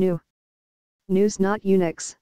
New. News not Unix.